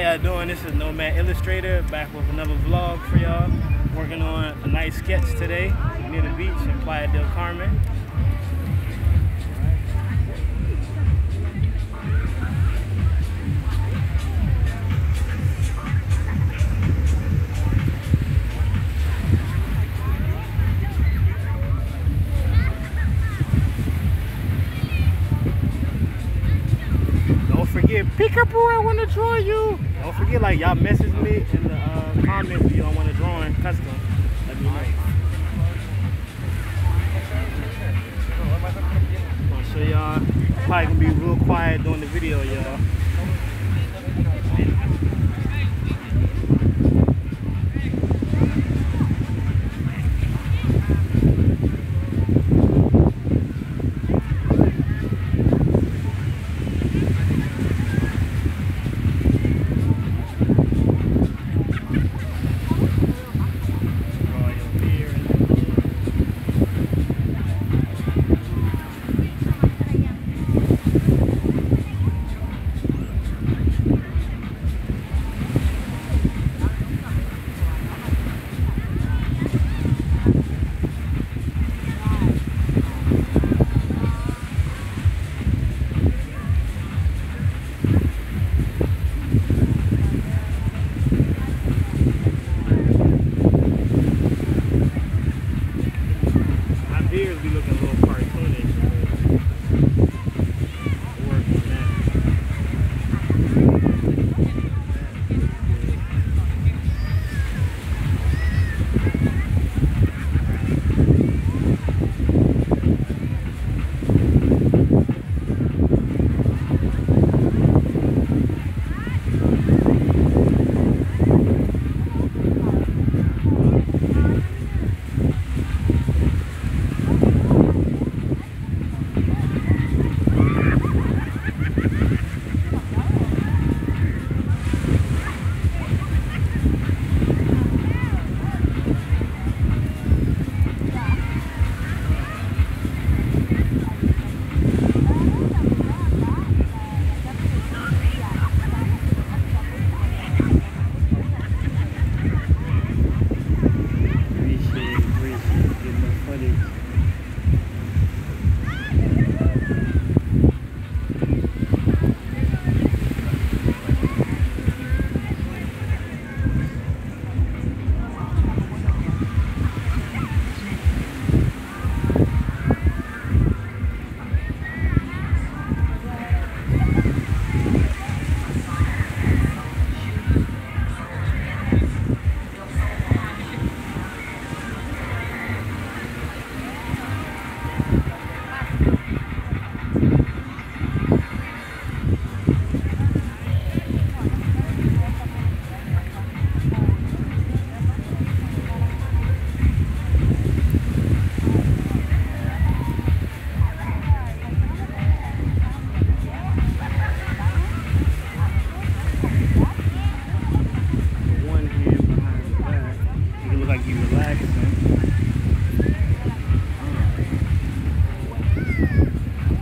y'all doing? This is Nomad Illustrator back with another vlog for y'all. Working on a nice sketch today near the beach in Playa del Carmen. Don't forget, Peekaboo, I want to draw you. Don't forget, like, y'all message me in the uh, comments if y'all want a drawing custom. Let me know. I'm gonna show y'all. Probably gonna be real quiet during the video, y'all.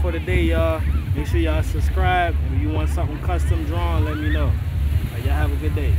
that's the day, y'all. Make sure y'all subscribe. If you want something custom drawn, let me know. Y'all have a good day.